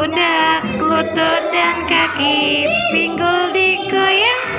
udah lutut dan kaki pinggul digoyang